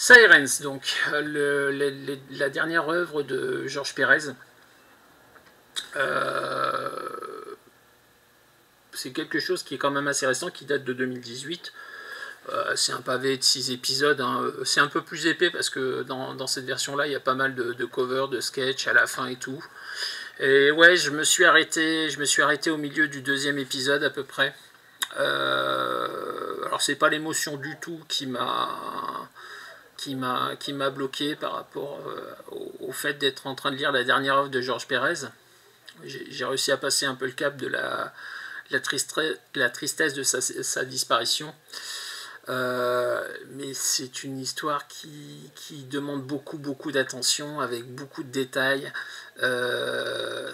Sirens, donc, le, la dernière œuvre de Georges Pérez. Euh, c'est quelque chose qui est quand même assez récent, qui date de 2018. Euh, c'est un pavé de 6 épisodes. Hein. C'est un peu plus épais parce que dans, cette version-là, il y a pas mal de, covers, de sketchs à la fin et tout. Et ouais, je me suis arrêté, je me suis arrêté au milieu du deuxième épisode à peu près. Euh, alors c'est pas l'émotion du tout qui m'a qui m'a qui m'a bloqué par rapport euh, au, fait d'être en train de lire la dernière œuvre de Georges Pérez. J'ai réussi à passer un peu le cap de la, la, tristesse de sa, disparition. Euh, mais c'est une histoire qui, qui, demande beaucoup beaucoup d'attention avec beaucoup de détails. Euh,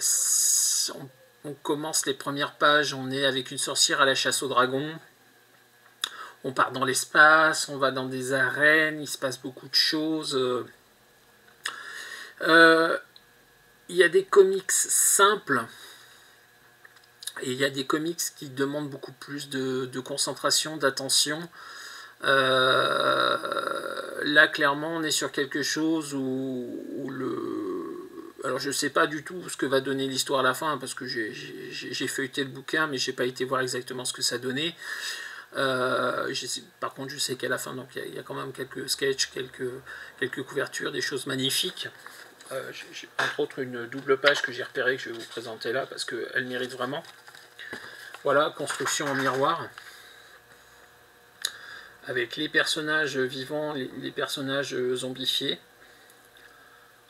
on, commence les premières pages, on est avec une sorcière à la chasse au dragon. On part dans l'espace, on va dans des arènes, il se passe beaucoup de choses. Euh, il y a des comics simples et il y a des comics qui demandent beaucoup plus de, concentration, d'attention. Euh, là, clairement, on est sur quelque chose où le, alors je ne sais pas du tout ce que va donner l'histoire à la fin, parce que j'ai feuilleté le bouquin, mais je n'ai pas été voir exactement ce que ça donnait. Euh, par contre, je sais qu'à la fin, donc il y, a quand même quelques sketchs, quelques, quelques couvertures, des choses magnifiques. Euh, entre autres une double page que j'ai repérée que je vais vous présenter là parce qu'elle mérite vraiment. Voilà, construction en miroir avec les personnages vivants, les personnages zombifiés.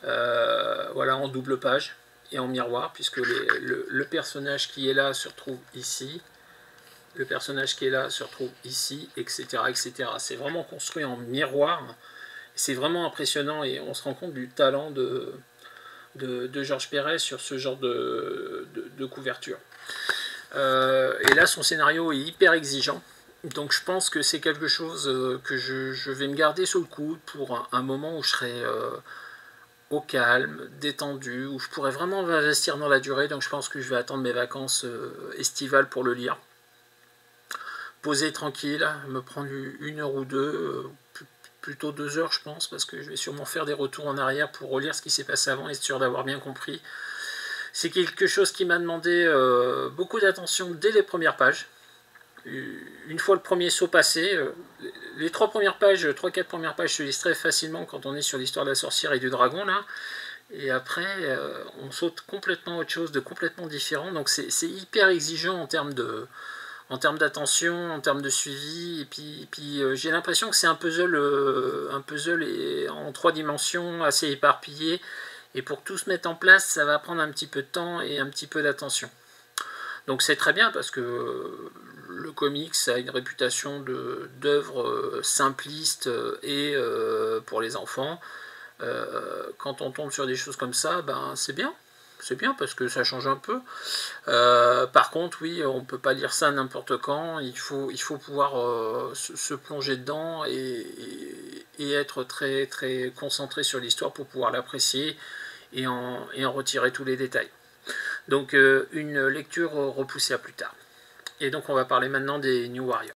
Euh, voilà, en double page et en miroir, puisque le, personnage qui est là se retrouve ici, le personnage qui est là se retrouve ici, etc. etc. C'est vraiment construit en miroir, c'est vraiment impressionnant et on se rend compte du talent de, de, Georges Perez sur ce genre de, de, couverture. Euh, et là, son scénario est hyper exigeant. Donc je pense que c'est quelque chose euh, que je, vais me garder sous le coude pour un, moment où je serai au calme, détendu, où je pourrais vraiment investir dans la durée. Donc je pense que je vais attendre mes vacances euh, estivales pour le lire. Poser tranquille, me prendre une heure ou deux, euh, plutôt deux heures je pense, parce que je vais sûrement faire des retours en arrière pour relire ce qui s'est passé avant, et être sûr d'avoir bien compris. C'est quelque chose qui m'a demandé euh, beaucoup d'attention dès les premières pages une fois le premier saut passé, euh, les trois premières pages, trois quatre premières pages se lisent très facilement quand on est sur l'histoire de la sorcière et du dragon là. Et après, on saute complètement autre chose, de complètement différent. Donc c'est hyper exigeant en termes de, en termes d'attention, en termes de suivi. Et puis, euh, j'ai l'impression que c'est un puzzle, un puzzle en trois dimensions, assez éparpillé. Et pour tout se mettre en place, ça va prendre un petit peu de temps et un petit peu d'attention. Donc c'est très bien parce que le comics a une réputation d'œuvre euh, simpliste euh, et euh, pour les enfants. quand on tombe sur des choses comme ça, ben c'est bien. C'est bien parce que ça change un peu. par contre, oui, on ne peut pas lire ça n'importe quand. Il faut, pouvoir se, plonger dedans et, être très, très concentré sur l'histoire pour pouvoir l'apprécier et en, et en retirer tous les détails. Donc une lecture repoussée à plus tard. Et donc on va parler maintenant des New Warriors.